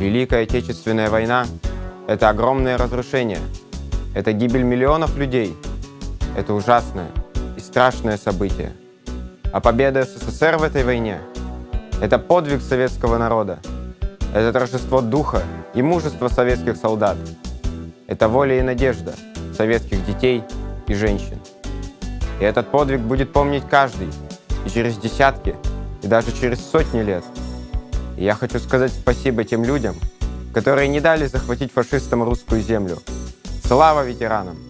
Великая Отечественная война – это огромное разрушение. Это гибель миллионов людей. Это ужасное и страшное событие. А победа СССР в этой войне – это подвиг советского народа. Это торжество духа и мужества советских солдат. Это воля и надежда советских детей и женщин. И этот подвиг будет помнить каждый, и через десятки, и даже через сотни лет. Я хочу сказать спасибо тем людям, которые не дали захватить фашистам русскую землю. Слава ветеранам!